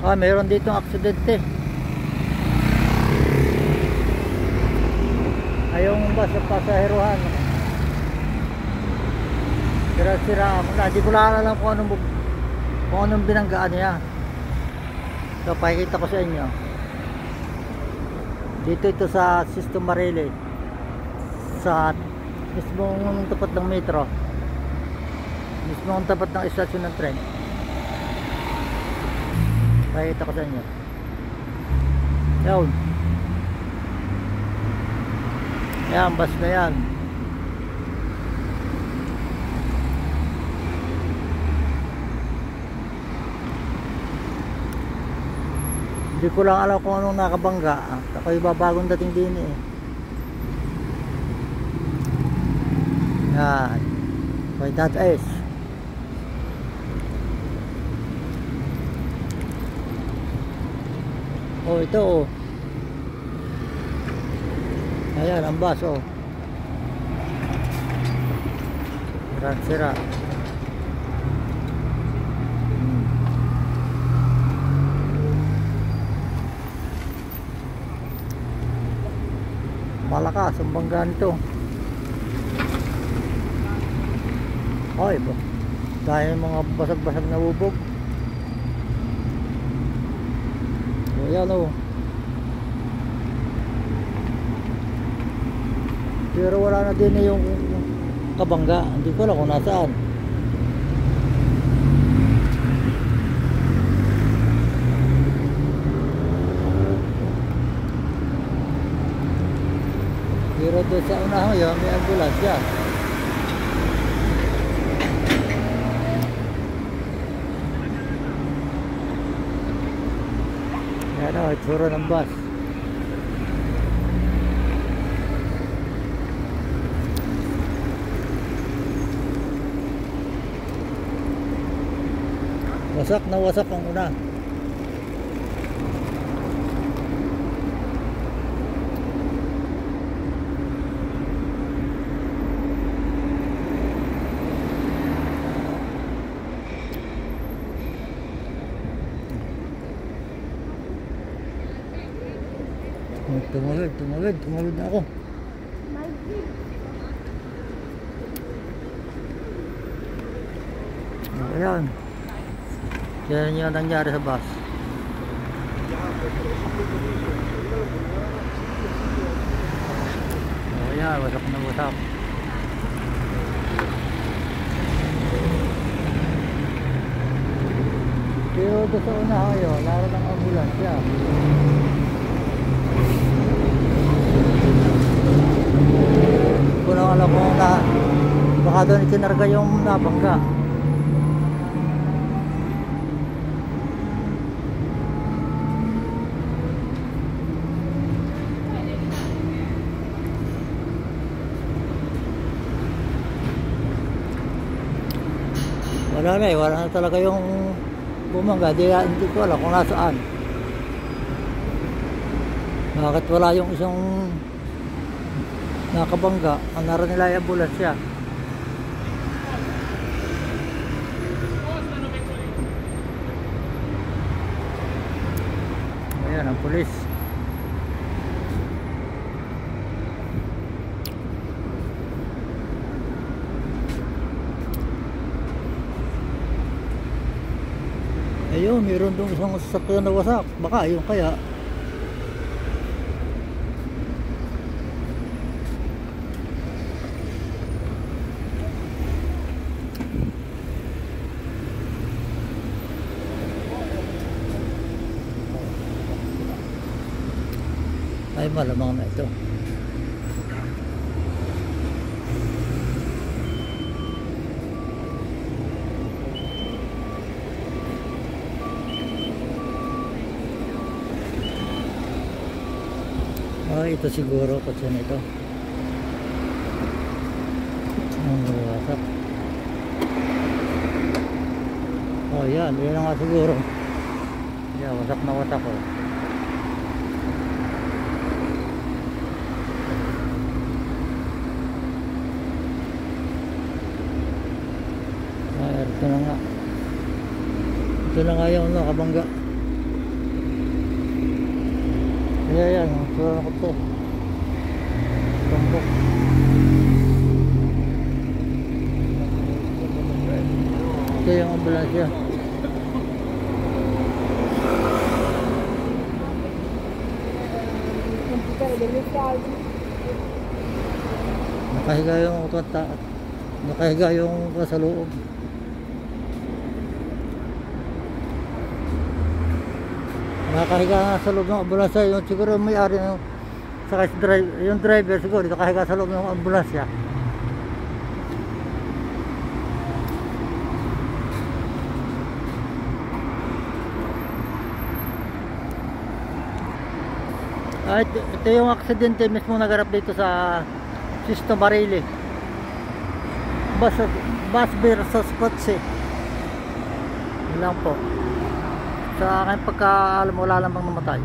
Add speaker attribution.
Speaker 1: Ah, meron dito aksidente. Ay, yung bus sa pasaherohan. Sira-sira ako na. Di ko lang alam kung anong, kung anong binanggaan niya. So, pakikita ko sa inyo. Dito ito sa Sisto Marili. Sa mismong tapat ng metro. Mismong tapat ng istasyon ng tren. Pakikita ko sa inyo. Yun. Yan, bus na yan. Hindi ko lang alam kung anong nakabangga. Ako ibabagong dating din eh. Yan. May that is. Oh, ito oh. Ayan, ang bus oh. Sira, sira. Hmm. Malakas ang banggaan ito. Ay? Dahil mga basag-basag na bubog. O yan o. Pero wala na din na yung kabangga. Hindi ko alam kung nasaan. Pero doon sa unahan yun, may ambulansya. Yan o, itsura ng bus. Wasak na wasak ang una. Tumawid, tumawid, tumawid na ako. Ayan. Yan yung nangyari sa bus. Oh, yan, wasak na wasak. Pero doon sa una kayo, laro ng ambulansya. Kung lang alam mo na baka doon itinarga yung nabangga. Wala na eh, wala na talaga yung bumangga. Di, hindi ko alam kung nasaan. Bakit wala yung isang nakabangga? Ang naroon nila ay. Ayan, ang pulis. Ayun, meron doon isang sasakyan na wasak. Baka yun kaya. Ay, malamang na ito. Ah, ito siguro kotse na ito. Ang wasak. Oh, yan. Yan nga siguro. Yan, wasak na wasak oh. Ah, ito na nga. Ito na nga yung nakabangga. Kaya yan, ang sura ko to. Tumbok. Ito yung ambulansya. Nakahiga yung. Nakahiga yung sa loob. Nakahiga nga sa loob ng ambulansya. Yung siguro yung may-ari ng saka si driver, yung driver siguro nakahiga sa loob ng ambulansya. Ah, ito, ito yung aksidente mismo nagarap dito sa Sisto Marili. Bus, bus versus kotse. Lang po. Sa akin pagkaalam wala lamang namatay.